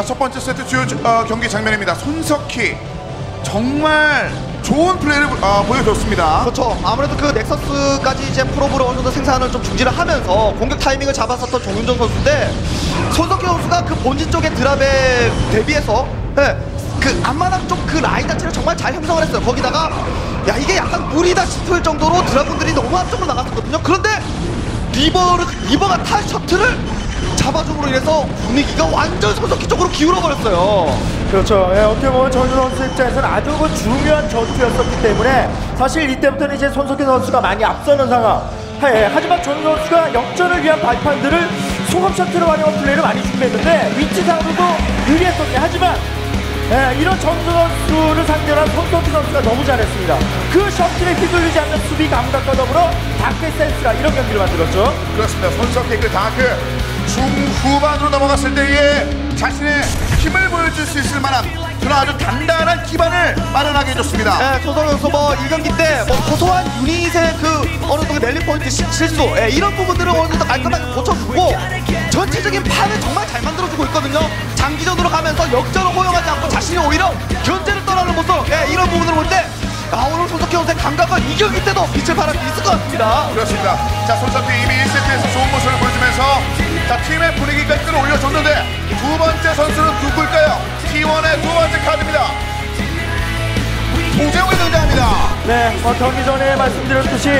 자, 첫 번째 세트 주요 어, 경기 장면입니다. 손석희. 정말 좋은 플레이를 어, 보여줬습니다. 그렇죠. 아무래도 그 nexus까지 이제 probe로 어느 정도 생산을 좀 중지를 하면서 공격 타이밍을 잡았었던 정윤종 선수인데 손석희 선수가 그 본진 쪽의 drop에 대비해서 예, 그 앞마당 쪽 그 라인 자체를 정말 잘 형성을 했어요. 거기다가 야 이게 약간 무리다 싶을 정도로 dragoon들이 너무 앞쪽으로 나갔었거든요. 그런데 reaver를 reaver가 탈 셔틀을 잡아줌으로 인해서 분위기가 완전 손석희 쪽으로 기울어 버렸어요. 그렇죠. 예, 어떻게 보면 전준 선수 입장에서는 아주 그 중요한 전투였었기 때문에 사실 이때부터는 이제 손석희 선수가 많이 앞서는 상황. 예, 하지만 전준 선수가 역전을 위한 발판들을 소금 셔틀을 활용한 플레이를 많이 준비했는데 위치상으로도 유리했었죠. 하지만 예, 이런 전준 선수를 상대로 한 손석희 선수가 너무 잘했습니다. 그 셔틀에 휘둘리지 않는 수비 감각과 더불어 dark 센스가 이런 경기를 만들었죠. 그렇습니다. 손석희 그 dark 중후반으로 넘어갔을 때에 자신의 힘을 보여줄 수 있을 만한 그런 아주 단단한 기반을 마련하게 해줬습니다. 예, 손석희 선수 뭐 1경기 때 뭐 소소한 유닛의 그 어느 정도 rally point 시- 실수 예, 이런 부분들을 어느 정도 깔끔하게 고쳐주고 전체적인 판을 정말 잘 만들어주고 있거든요. 장기전으로 가면서 역전을 허용하지 않고 자신이 오히려 견제를 떠나는 모습 예, 이런 부분을 볼때 아, 오늘 손석희 선수의 감각은 2경기 때도 빛을 발할 수 있을 것 같습니다. 그렇습니다. 자, 손석희 이미 1세트에서 좋은 모습을 보여주면서 자, 팀의 분위기까지 끌어올려줬는데 두 번째 선수는 누굴까요? T1의 두 번째 카드입니다. 도재욱이 등장합니다. 네, 어, 경기 전에 말씀드렸듯이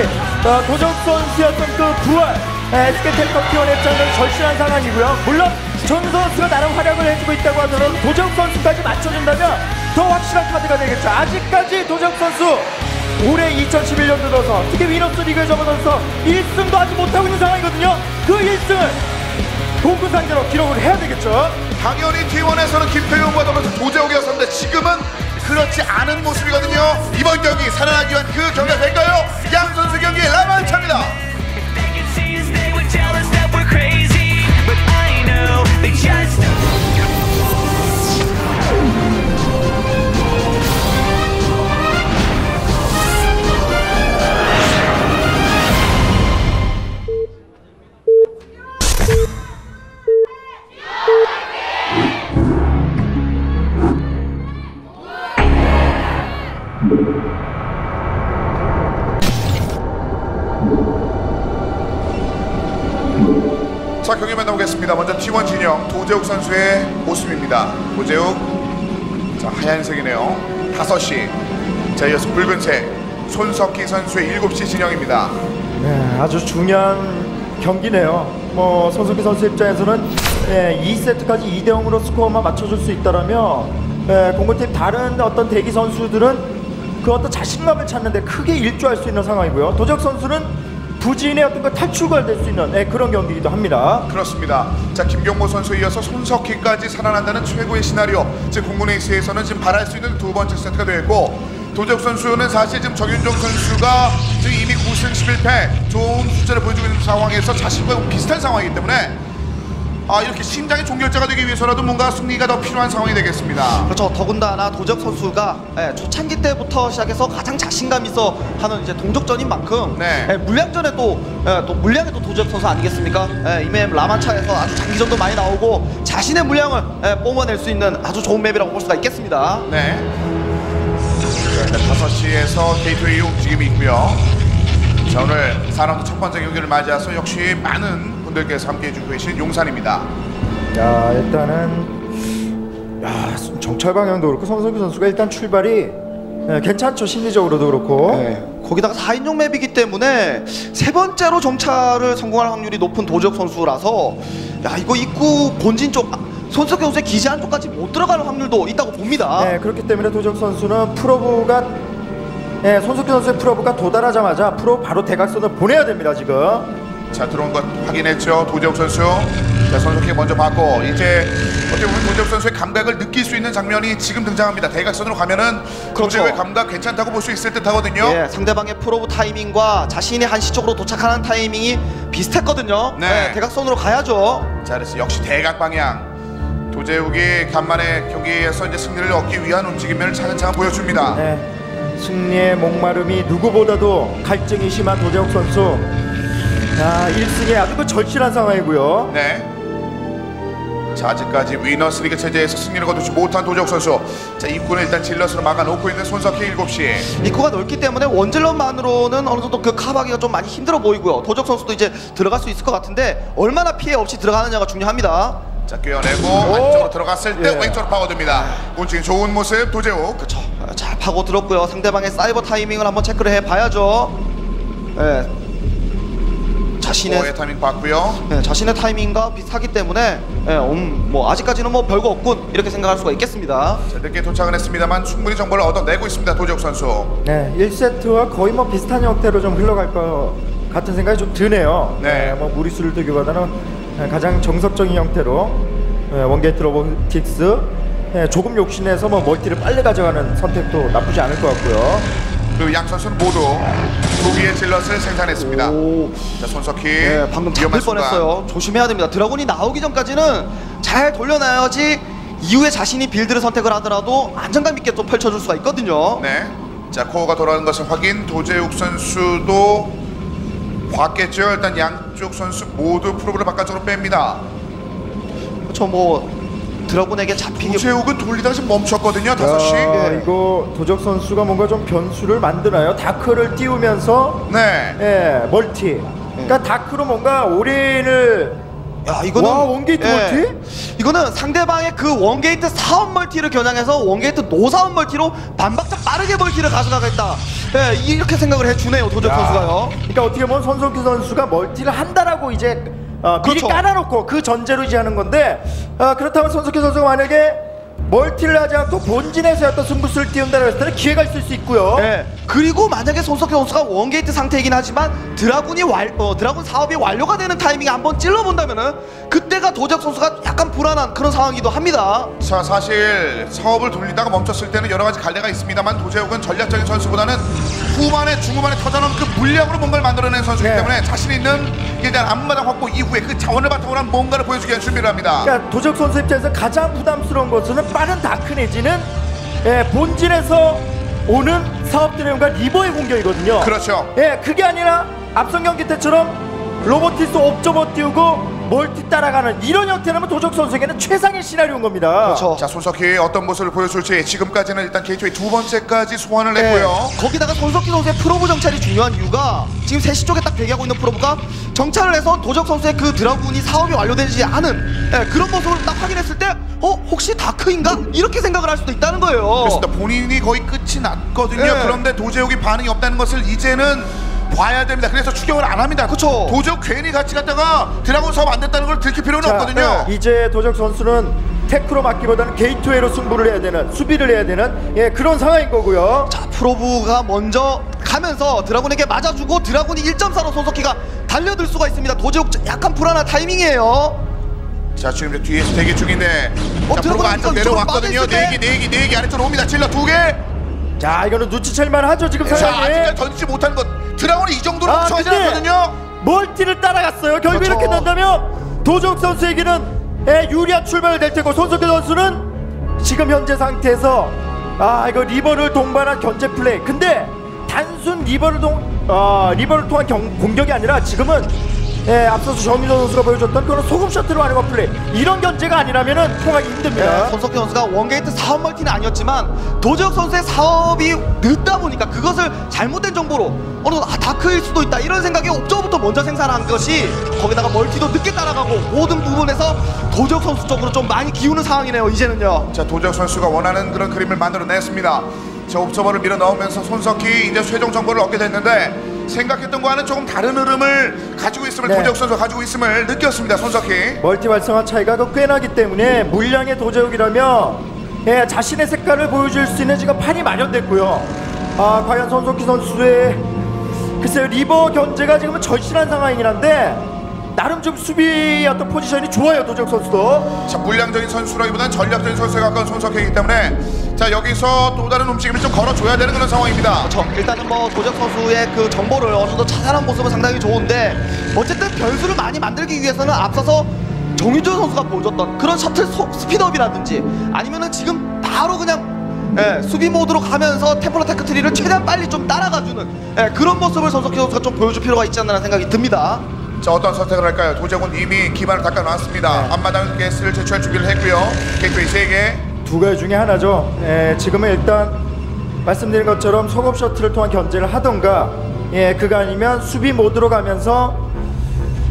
어, 도적 선수였던 그 부활 SK텔레콤 T1 입장은 절실한 상황이고요. 물론 전 선수가 나름 활약을 해주고 있다고 하더라도 도적 선수까지 맞춰준다면 더 확실한 카드가 되겠죠. 아직까지 도적 선수 올해 2011년 들어서 특히 위너스 리그에 접어들어서 1승도 하지 못하고 있는 상황이거든요. 그 1승을 동구 상대로 기록을 해야 되겠죠. 당연히 T1에서는 김태용과 더불어서 도재욱이었었는데 지금은 그렇지 않은 모습이거든요. 이번 경기 살아나기 위한 그 경기가 될까요? 양 선수 경기 라만차입니다. 자 경기 만나보겠습니다. 먼저 T1 진영 도재욱 선수의 모습입니다. 도재욱 자 하얀색이네요. 5시 자 이어서 붉은색 손석희 선수의 7시 진영입니다. 네, 아주 중요한 경기네요. 뭐 손석희 선수 입장에서는 예, 2세트까지 2대 0으로 스코어만 맞춰줄 수 있다라면 예, 공군팀 다른 어떤 대기 선수들은 그 어떤 자신감을 찾는데 크게 일조할 수 있는 상황이고요. 도재욱 선수는 부진의 어떤 그 탈출구가 될 수 있는 예, 그런 경기이기도 합니다. 그렇습니다. 자 김경모 선수 이어서 손석희까지 살아난다는 최고의 시나리오. 지금 공군 에이스에서는 지금 바랄 수 있는 두 번째 세트가 되었고 도적 선수는 사실 지금 정윤종 선수가 지금 이미 9승 11패 좋은 숫자를 보여주고 있는 상황에서 자신과 비슷한 상황이기 때문에 아 이렇게 심장의 종결자가 되기 위해서라도 뭔가 승리가 더 필요한 상황이 되겠습니다. 그렇죠. 더군다나 도적 선수가 예, 초창기 때부터 시작해서 가장 자신감 있어 하는 이제 동족전인 만큼 네. 예, 물량전에 또, 예, 또 물량의 또 도재욱 선수 아니겠습니까? 예, 이 map 라만차에서 아주 장기전도 많이 나오고 자신의 물량을 예, 뿜어낼 수 있는 아주 좋은 map이라고 볼 수가 있겠습니다. 네. 자, 일단 5시에서 게이트웨이 움직임이 있고요. 자, 오늘 4라운드 첫 번째 경기를 맞이해서 역시 많은 분들께서 함께 해 주고 계신 용산입니다. 야 일단은 야 정찰 방향도 그렇고 손석희 선수가 일단 출발이 예, 괜찮죠 심리적으로도 그렇고 예, 거기다가 4인용 맵이기 때문에 세 번째로 정찰을 성공할 확률이 높은 도적 선수라서 야 이거 입구 본진 쪽 아, 손석희 선수의 기지 안쪽까지 못 들어갈 확률도 있다고 봅니다. 네, 그렇기 때문에 도적 선수는 프로브가 예, 손석희 선수의 프로브가 도달하자마자 프로 바로 대각선을 보내야 됩니다 지금. 자, 들어온 것 확인했죠. 도재욱 선수. 자, 손석희 먼저 받고 이제 어떻게 보면 도재욱 선수의 감각을 느낄 수 있는 장면이 지금 등장합니다. 대각선으로 가면은 그렇죠. 도재욱의 감각 괜찮다고 볼 수 있을 듯 하거든요. 예, 상대방의 프로브 타이밍과 자신의 한시 쪽으로 도착하는 타이밍이 비슷했거든요. 네. 네, 대각선으로 가야죠. 자, 그래서 역시 대각 방향. 도재욱이 간만에 경기에서 이제 승리를 얻기 위한 움직임을 차근차근 보여줍니다. 네. 승리의 목마름이 누구보다도 갈증이 심한 도재욱 선수. 자, 1승에 아주 그 절실한 상황이고요. 네. 자 아직까지 위너스 리그 체제에서 승리를 거두지 못한 도재욱 선수. 자 입구는 일단 질럿으로 막아놓고 있는 손석희 7시. 입구가 넓기 때문에 원질럿만으로는 어느 정도 그 카바기가 좀 많이 힘들어 보이고요. 도적 선수도 이제 들어갈 수 있을 것 같은데 얼마나 피해 없이 들어가느냐가 중요합니다. 자 꿰어내고 안쪽으로 들어갔을 때 예. 왼쪽으로 파고듭니다. 움직임 좋은 모습 도재욱. 그렇죠. 잘 파고 들었고요. 상대방의 사이버 타이밍을 한번 체크를 해봐야죠. 예. 자신의 타이밍 봤고요. 네, 자신의 타이밍과 비슷하기 때문에 예, 음, 뭐 아직까지는 뭐 별거 없군 이렇게 생각할 수가 있겠습니다. 자, 늦게 도착은 했습니다만 충분히 정보를 얻어내고 있습니다. 도재욱 선수. 네, 1세트와 거의 뭐 비슷한 형태로 좀 흘러갈 것 같은 생각이 좀 드네요. 네. 뭐 무리수를 두기보다는 네, 가장 정석적인 형태로 네, one gate robotics 네, 조금 욕심내서 뭐 멀티를 빨리 가져가는 선택도 나쁘지 않을 것 같고요. 그리고 양 선수는 모두 두 개의 zealot을 생산했습니다. 오, 자 손석희 예, 방금 잡힐. 뻔했어요. 조심해야 됩니다. dragoon이 나오기 전까지는 잘 돌려놔야지 이후에 자신이 build를 선택을 하더라도 안정감 있게 또 펼쳐줄 수가 있거든요. 네. 자 코어가 돌아가는 것을 확인. 도재욱 선수도 봤겠죠. 일단 양쪽 선수 모두 probe를 바깥쪽으로 뺍니다. 그렇죠. 뭐 dragoon에게 잡히기 도재욱은 돌리다가 지금 멈췄거든요. 다섯 시. 야, 예. 이거 도재욱 선수가 뭔가 좀 변수를 만드나요? dark를 띄우면서 네. 예, 멀티. 그러니까 dark로 뭔가 올인을 야 이거는 예. 와, one gate 멀티? 이거는 상대방의 그 one gate 사업 멀티를 겨냥해서 one gate no사업 멀티로 반박자 빠르게 멀티를 가져가겠다. 예, 이렇게 생각을 해주네요 도재욱 선수가요. 그러니까 어떻게 보면 손석희 선수가 멀티를 한다라고 이제 어, 미리 그렇죠. 깔아놓고 그 전제로 이제 하는 건데 어, 그렇다면 손석희 선수가 만약에 멀티를 하지 않고 본진에서 어떤 승부수를 띄운다고 했을 때는 기회가 있을 수 있고요. 예. 그리고 만약에 손석희 선수가 one gate 상태이긴 하지만 dragoon이 완, 어, dragoon 사업이 완료가 되는 타이밍에 한번 찔러본다면은 그때가 도재욱 선수가 약간 불안한 그런 상황이기도 합니다. 자 사실 사업을 돌리다가 멈췄을 때는 여러 가지 갈래가 있습니다만 도재욱은 전략적인 선수보다는 후반에 중후반에 터져나오는 그 물량으로 뭔가를 만들어낸 선수이기 네. 때문에 자신 있는 일단 앞마당 확보 이후에 그 자원을 바탕으로 한 뭔가를 보여주기 위한 준비를 합니다. 그러니까 도재욱 선수 입장에서 가장 부담스러운 것은 빠른 dark 내지는 예, 본진에서 오는 사업 dragoon과 reaver의 공격이거든요. 그렇죠. 예, 그게 아니라 앞선 경기 때처럼 robotics observer 띄우고 멀티 따라가는 이런 형태라면 도재욱 선수에게는 최상의 시나리오인 겁니다. 그렇죠. 자 손석희 어떤 모습을 보여줄지 지금까지는 일단 게이트웨이 두 번째까지 소환을 네. 했고요. 거기다가 손석희 선수의 probe 정찰이 중요한 이유가 지금 3시 쪽에 딱 대기하고 있는 probe가 정찰을 해서 도재욱 선수의 그 dragoon이 사업이 완료되지 않은 예, 그런 모습을 딱 확인했을 때 어? 혹시 dark인가? 이렇게 생각을 할 수도 있다는 거예요. 그렇습니다. 본인이 거의 끝이 났거든요. 네. 그런데 도재욱이 반응이 없다는 것을 이제는 봐야 됩니다. 그래서 추격을 안 합니다. 그쵸. 도재욱 괜히 같이 갔다가 dragoon 사업 안 됐다는 걸 들킬 필요는 자, 없거든요. 네, 이제 도재욱 선수는 tech로 막기보다는 게이트웨이로 승부를 해야 되는 수비를 해야 되는 예, 그런 상황인 거고요. 자 probe가 먼저 가면서 dragoon에게 맞아주고 드라군이 1.4로 손석희가 달려들 수가 있습니다. 도재욱 약간 불안한 타이밍이에요. 자 지금 이제 뒤에서 대기 중인데 어, 자 들어가니까 안쪽 내려왔거든요. 네 기 네 기 네 기 아래쪽으로 옵니다. zealot 두 개. 자, 이거는 눈치챌만 하죠 지금 자 상황이. 아직까지 던지지 못하는 것. dragoon이 이 정도로 아, 근데 않거든요. 멀티를 따라갔어요. 결국 그렇죠. 이렇게 된다면 도재욱 선수에게는 예, 유리한 출발이 될 테고 손석희 선수는 지금 현재 상태에서 아 이거 reaver를 동반한 견제 플레이. 근데 단순 reaver를 동 아, reaver를 통한 경, 공격이 아니라 지금은 예, 앞서서 정민호 선수가 보여줬던 그런 속업 셔틀을 하는 것 플레이. 이런 견제가 아니라면 통하기 힘듭니다. 네, 손석희 선수가 one gate 사업 멀티는 아니었지만 도재욱 선수의 사업이 늦다 보니까 그것을 잘못된 정보로 어느 아, dark일 수도 있다 이런 생각에 옵저부터 먼저 생산한 것이 거기다가 멀티도 늦게 따라가고 모든 부분에서 도재욱 선수 쪽으로 좀 많이 기우는 상황이네요 이제는요. 자 도재욱 선수가 원하는 그런 그림을 만들어냈습니다. 자 observer를 밀어 넣으면서 손석희 이제 최종 정보를 얻게 됐는데 생각했던 거와는 조금 다른 흐름을 가지고 있음을 네. 도재욱 선수가 가지고 있음을 느꼈습니다. 손석희. 멀티 활성화 차이가 더 꽤 나기 때문에 물량의 도재욱이라며 예, 자신의 색깔을 보여줄 수 있는 지금 판이 마련됐고요. 아 과연 손석희 선수의 글쎄요 reaver 견제가 지금은 절실한 상황이긴 한데 나름 좀 수비 어떤 포지션이 좋아요 도재욱 선수도. 자 물량적인 선수라기보다는 전략적인 선수에 가까운 손석희이기 때문에 자 여기서 또 다른 움직임을 좀 걸어줘야 되는 그런 상황입니다. 그렇죠. 일단은 뭐 도재욱 선수의 그 정보를 어느 정도 찾아낸 모습은 상당히 좋은데 어쨌든 변수를 많이 만들기 위해서는 앞서서 정유준 선수가 보여줬던 그런 셔틀 소- speed up이라든지 아니면은 지금 바로 그냥 예, 수비 모드로 가면서 templar tech tree를 최대한 빨리 좀 따라가주는 예, 그런 모습을 손석희 선수가 좀 보여줄 필요가 있지 않나 생각이 듭니다. 자 어떤 선택을 할까요? 도재욱 이미 기반을 닦아놨습니다. 네. 앞마당 가스를 채취할 준비를 했고요. 게이트웨이 3개. 두 가지 중에 하나죠. 예, 지금은 일단 말씀드린 것처럼 속업 셔틀을 통한 견제를 하던가, 예, 그가 아니면 수비 모드로 가면서,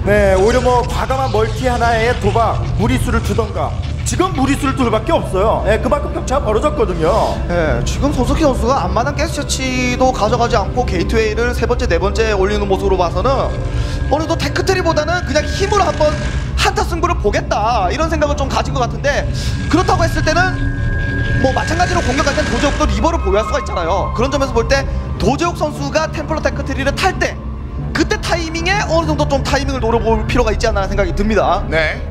네, 오히려 뭐 과감한 멀티 하나에 도박, 무리수를 두던가. 지금 무리수를 둘 밖에 없어요. 예, 그만큼 격차가 벌어졌거든요. 예, 지금 손석희 선수가 가스 채취도 가져가지 않고 게이트웨이를 세 번째, 네 번째 올리는 모습으로 봐서는 어느 정도 tech tree보다는 그냥 힘으로 한번 한타 승부를 보겠다 이런 생각을 좀 가진 것 같은데 그렇다고 했을 때는 뭐 마찬가지로 공격할 때 도재욱도 reaver를 보유할 수가 있잖아요. 그런 점에서 볼 때 도재욱 선수가 templar tech tree를 탈 때 그때 타이밍에 어느 정도 좀 타이밍을 노려볼 필요가 있지 않나 생각이 듭니다. 네.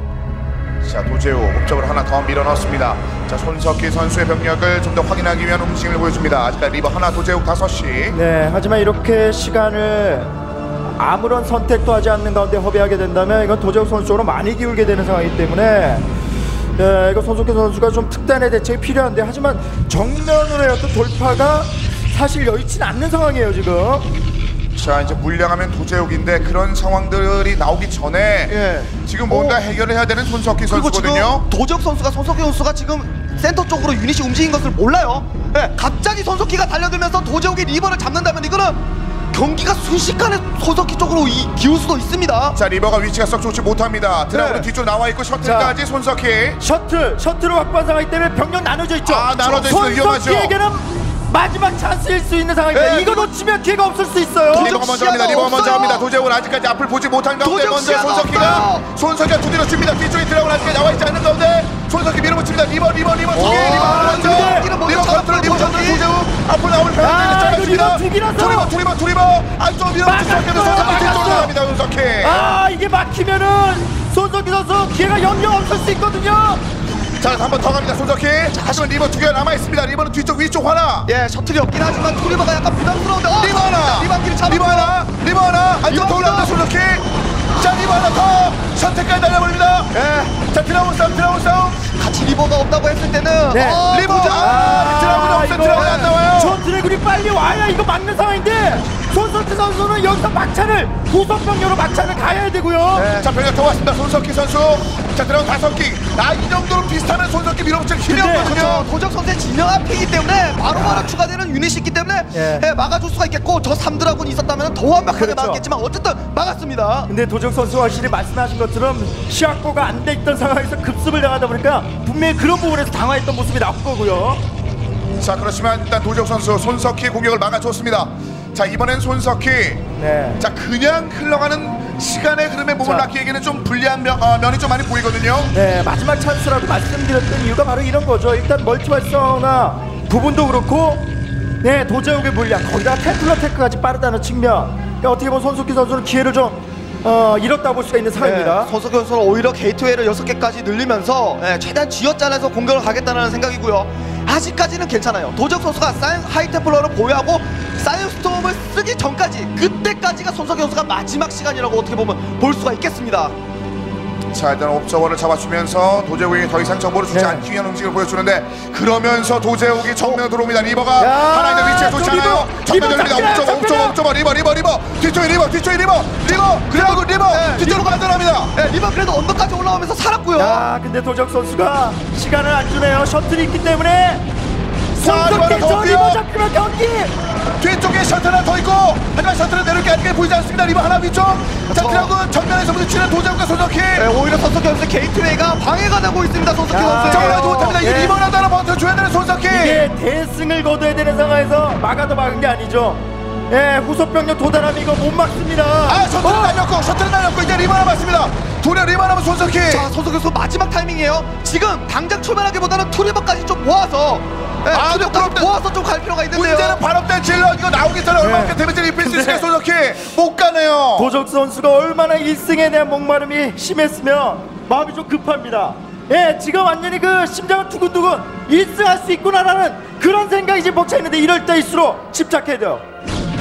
자 도재우 목적을 하나 더 밀어넣습니다. 자 손석희 선수의 병력을 좀 더 확인하기 위한 움직임을 보여줍니다. 아직까지 reaver 하나 도재욱 5시. 네, 하지만 이렇게 시간을 아무런 선택도 하지 않는 가운데 허비하게 된다면 이건 도재욱 선수 쪽으로 많이 기울게 되는 상황이기 때문에 네, 이거 손석희 선수가 좀 특단의 대책이 필요한데 하지만 정면으로의 어떤 돌파가 사실 여의치는 않는 상황이에요 지금. 자 이제 물량하면 도재욱인데 그런 상황들이 나오기 전에 예. 지금 뭔가 해결을 해야 되는 손석희 선수거든요. 지금 도재욱 선수가 손석희 선수가 지금 센터 쪽으로 유닛이 움직인 것을 몰라요. 예, 갑자기 손석희가 달려들면서 도재욱이 reaver를 잡는다면 이거는 경기가 순식간에 손석희 쪽으로 이, 기울 수도 있습니다. 자 reaver가 위치가 썩 좋지 못합니다. dragoon은 네. 뒤쪽 나와 있고 셔틀까지 손석희. 셔틀, 셔틀을 확보한 상황이기 때문에 병력 나눠져 있죠. 아, 나눠져 있어요. 위험하죠. 손석희에게는 마지막 찬스일 수 있는 상황입니다. 네, 이거 놓치면 기회가 없을 수 있어요. reaver가 먼저 합니다. reaver가 먼저. 합니다. 도재욱은 아직까지 앞을 보지 못한 가운데 먼저 손석희가. 손석희가 두드려 줍니다. 뒤쪽에 dragoon은 아직까지 나와 있지 않는 가운데 손석희 밀어붙입니다. reaver reaver reaver 두 개. 오, reaver 먼저 근데 reaver 먼저 컨트롤 reaver 컨트롤 도재욱 앞으로 나올 아, 가능성이 이거 reaver 두 개라서. two reaver two reaver two reaver 안쪽 밀어붙이 막았어요, 손석희 손석희 뒤쪽으로. 나갑니다. 손석희. 아 이게 막히면은 손석희 선수 기회가 영영 없을 수 있거든요. 자, 한 번 더 갑니다. 손석희. 하지만 reaver 두 개가 남아 있습니다. reaver는 뒤쪽 위쪽 하나. 예, 셔틀이 없긴 하지만 two reaver가 약간 부담스러운데 어, reaver 하나. reaver 한 기 잡아 reaver 하나. reaver 하나. 안쪽. 하나. 손석희. 자, Reaver 하나 더. 선택까지 달려버립니다. 예, 자, Dragoon 싸움, Dragoon 싸움. 같이 Reaver가 없다고 했을 때는 네. 어, Reaver. 도적- 아, Dragoon이 없어. Dragoon이 안 나와요. 저 Dragoon이 빨리 와야 이거 막는 상황인데 손석희 선수는 여기서 막차를 후속 병력으로 막차를 가야 되고요. 네. 자, 병력 더 왔습니다. 손석희 선수. 자, Dragoon 다섯 개. 아, 이 정도로 비슷하면 손석희 밀어붙일 힘이 근데 없거든요. 그렇죠. 도적 선수의 진영 앞이기 때문에 바로바로 추가되는 유닛이 있기 때문에 예. 예, 막아줄 수가 있겠고 저 3Dragoon이 있었다면 더 완벽하게 그렇죠. 막았겠지만 어쨌든 막았습니다. 근데 도적 선수 확실히 말씀하신 것처럼 시합고가 안 돼 있던 상황에서 급습을 당하다 보니까 분명히 그런 부분에서 당황했던 모습이 나올 거고요. 자, 그렇지만 일단 도적 선수 손석희의 공격을 막아줬습니다. 자, 이번엔 손석희. 네. 자 그냥 흘러가는 시간의 흐름에 몸을 자. 맡기에게는 좀 불리한 면, 어, 면이 좀 많이 보이거든요. 네, 마지막 찬스라고 말씀드렸던 이유가 바로 이런 거죠. 일단 멀티 활성화 부분도 그렇고, 네, 도재욱의 물량, 거기다 Templar tech까지 빠르다는 측면. 그러니까 어떻게 보면 손석희 선수는 기회를 좀 어, 잃었다 볼 수가 있는 상황입니다. 네, 손석희 선수는 오히려 gateway를 6개까지 늘리면서 예, 최대한 쥐어짜내서 공격을 가겠다는 생각이고요. 아직까지는 괜찮아요. 도적 선수가 사이언 High Templar를 보유하고 psionic storm을 쓰기 전까지 그때까지가 손석희 선수가 마지막 시간이라고 어떻게 보면 볼 수가 있겠습니다. 자 일단 observer를 잡아주면서 도재욱이 더 이상 정보를 주지 네. 않기 위한 움직임을 보여주는데 그러면서 도재욱이 정면으로 들어옵니다. Reaver가 야, 하나 있는 위치에 좋지 저 않아요. 정면. 잡히나요? observer observer? observer Reaver Reaver Reaver 뒤쪽에 Reaver 뒤쪽에 Reaver Reaver 그리고 Reaver 네, 뒤쪽으로 간단합니다. 예, Reaver 그래도 언덕까지 올라오면서 살았고요. 야, 근데 도적 선수가 시간을 안 주네요. 셔틀이 있기 때문에. 자, 더저 Reaver. 잡히면 경기. 뒤쪽에 셔틀 하나 더 있고 하지만 셔틀은 내릴 게 아직까지 보이지 않습니다. Reaver 하나 위쪽 자 그렇죠. Dragoon 정면에서 부딪히는 도재욱과 손석희 예, 오히려 손석희 선수의 gateway가 방해가 되고 있습니다. 손석희 야, 선수에게. 정면하지 못합니다. 이 예. Reaver 하나 따라 버텨줘야 되는 손석희 이게 대승을 거둬야 되는 상황에서 막아도 막은 게 아니죠. 예, 후속 병력 도달하면 이거 못 막습니다. 아 셔틀은 날렸고 셔틀은 날렸고 이제 Reaver 하나 맞습니다. Reaver 하나면 손석희 자, 손석희 선수 마지막 타이밍이에요. 지금 당장 출발하기보다는 two Reaver까지 좀 모아서 예, 아, 투리버까지 모아서 좀 갈 필요가 있는데요. 문제는 발업된 질러 이거 나오기 전에 얼마큼 데미지를 입힐 수 근데- 있을까 손석희 못 가네요. 도적 선수가 얼마나 1승에 대한 목마름이 심했으면 마음이 좀 급합니다. 예, 지금 완전히 그 심장은 두근두근 1승 할 수 있구나라는 그런 생각이 지금 벅차 있는데 이럴 때일수록 집착해야 돼요.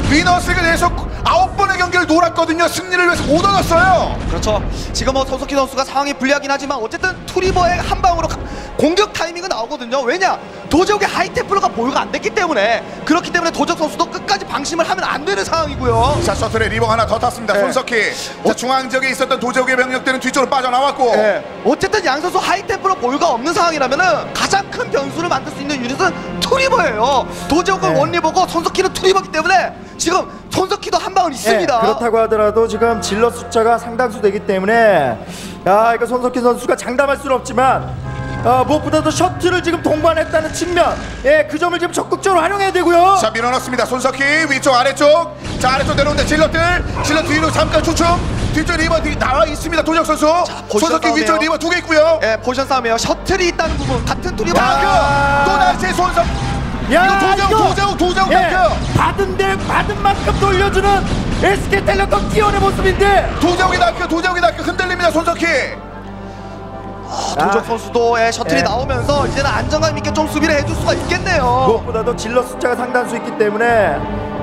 위너스가 계속 아홉 경기를 놀았거든요. 승리를 위해서 못 얻었어요. 그렇죠. 지금 뭐 손석희 선수가 상황이 불리하긴 하지만 어쨌든 투리버의 한 방으로 가- 공격 타이밍은 나오거든요. 왜냐? 도재욱의 High Templar가 보유가 안 됐기 때문에 그렇기 때문에 도적 선수도 끝까지 방심을 하면 안 되는 상황이고요. 자 셔틀에 Reaver 하나 더 탔습니다. 네. 손석희. 자, 중앙 지역에 있었던 도재욱의 병력들은 뒤쪽으로 빠져나왔고. 예. 어쨌든 양 선수 High Templar 보유가 없는 상황이라면은 가장 큰 변수를 만들 수 있는 유닛은 two Reaver예요. 도적은 네. 원리버고 손석희는 투리버기 때문에 지금 손석희도 한 방은 있습니다. 예, 그렇다고 하더라도 지금 Zealot 숫자가 상당수 되기 때문에 야 이거 손석희 선수가 장담할 수는 없지만 아, 무엇보다도 셔틀을 지금 동반했다는 측면 예 그 점을 지금 적극적으로 활용해야 되고요 자 밀어넣습니다. 손석희 위쪽 아래쪽. 자 아래쪽 내려오는데 Zealot들. Zealot 뒤로 잠깐 주춤. 뒤쪽 Reaver 뒤 나와 있습니다. 도적 선수. 손석희 위쪽. Reaver 두 개 있고요. 예, 포지션 싸움이에요. 셔틀이 있다는 부분 같은 two Reaver. 야, 그, 또 다시 손석. 야, 이거 도적, 이거- 도적, 도적 예, 닦여. 받은 데 받은 만큼 돌려주는 SK텔레콤 T1의 모습인데 도적이 낚여, 도적이 낚여 흔들립니다. 손석희. 도적 선수도 예, 셔틀이 예. 나오면서 이제는 안정감 있게 좀 수비를 해줄 수가 있겠네요. 무엇보다도 Zealot 숫자가 상당수 있기 때문에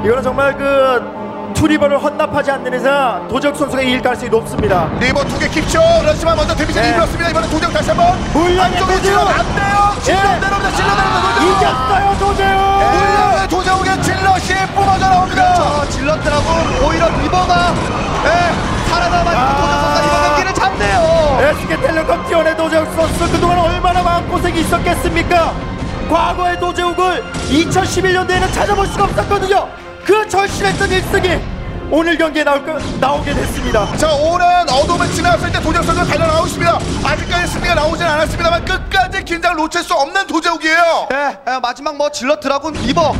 이거는 정말 그 two Reaver를 헌납하지 않는 이상 도적 선수가 이길 가능성이 높습니다 Reaver 두 개 킵죠. 그렇지만 먼저 데미지 네. 입었습니다. 이번에 도적 다시 한번. 물량의 도적! 안 돼요. Zealot 예. 내려옵니다. Zealot 내려옵니다. 도적. 이겼어요 도재욱 물량의 도재욱의 Zealot이 뿜어져 나옵니다. 저 Zealot들하고 오히려 Reaver가 예, 살아남아 있는 아. 도적 선수가 이번 경기를 잡네요. SK텔레콤 T1의 도재욱 선수 그동안 얼마나 마음고생이 있었겠습니까? 과거의 도재욱을 2011년도에는 찾아볼 수가 없었거든요. 그 절실했던 일승이 오늘 경기에 나올, 거- 나오게 됐습니다. 자 오랜 어둠을 지나갔을 때 도적 선수가 달려 나오고 있습니다. 아직까지 승리가 나오진 않았습니다만 끝까지 긴장을 놓칠 수 없는 도적이에요. 예, 예, 마지막 뭐 Zealot Dragoon Reaver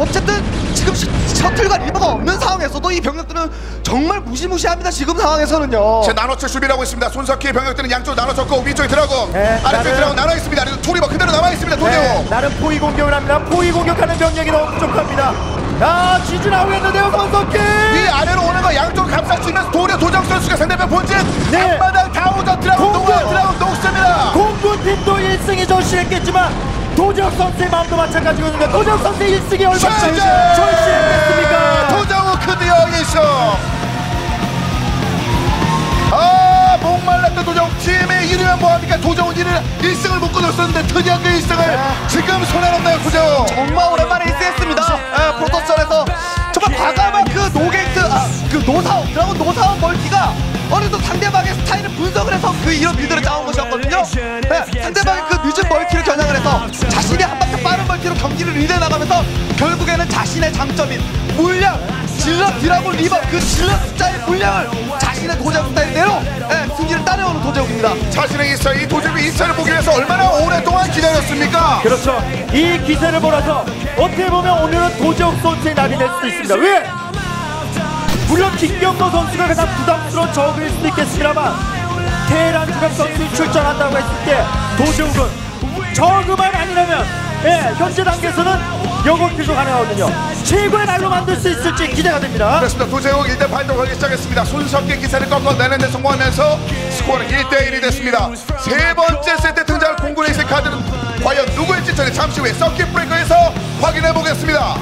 어쨌든 지금 시- 셔틀과 리버가 없는 상황에서도 이 병력들은 정말 무시무시합니다. 지금 상황에서는요. 제 나눠쳐 수비를 하고 있습니다. 손석희 병력들은 양쪽으로 나눠졌고 위쪽에 드라곤 네, 아래쪽에 나는- 드라곤 나눠 있습니다. 아래쪽 투리버 그대로 남아 있습니다. 도재우. 네, 나는 포위 공격을 합니다. 포위 공격하는 병력이 너무 부족합니다. 아, 지진 나오겠는데요, 권석희! 위 아래로 오는 거 양쪽으로 감싸주면서 도려 도적 선수가 상대편 본진 네. 앞마당 다 오죠 드라곤 공격! 동원 드라곤 녹습니다. 공군팀도 1승이 절실했겠지만 도적 선수의 마음도 마찬가지거든요. 도적 선수의 1승이 얼마나 최재! 절실했겠습니까? 도정우 드디어 1승 아 목말랐던 도정 팀의 이르면 뭐합니까 도정은 1을 1승을 못 거뒀었는데 드디어 그 1승을 지금 손에 넣네요 구정 정말 오랜만에 있었습니다. 예, 프로토스전에서 정말 과감한 그 노게이트, 아, 그 노사원, 드라곤 노사원 멀티가 어느 정도 상대방의 스타일을 분석을 해서 그 이런 빌드를 짜온 것이었거든요. 예, 상대방의 그 늦은 멀티를 겨냥을 해서 자신이 한 바퀴 빠른 멀티로 경기를 lead해 나가면서 결국에는 자신의 장점인 물량, Zealot, Dragoon, Reaver 그 Zealot 숫자의 물량을 자신의 도적 스타일대로 예, 승리를 따내오는 도적입니다. 자신의 2차 이 도정의 2차를 보기 위해서 얼마나 오랫동안 기다렸습니까 그렇죠. 이 기세를 몰아서 어떻게 보면 오늘은 도적 선수의 날이 될 수도 있습니다. 왜? 물론 김경도 선수가 가장 부담스러운 적일 수도 있겠습니다만 테란 주력 선수 출전한다고 했을 때 도적은 저그만 아니라면 예, 현재 단계에서는 영업필도 가능하거든요. 최고의 날로 만들 수 있을지 기대가 됩니다. 그렇습니다 도재욱 1대 8도 가기 시작했습니다 손석희 기세를 꺾어내는 데 성공하면서 스코어는 1대1이 됐습니다 세 번째 세트 등장할 공군의 세 카드는 과연 누구일지 저희 잠시 후에 서킷 브레이커에서 확인해 보겠습니다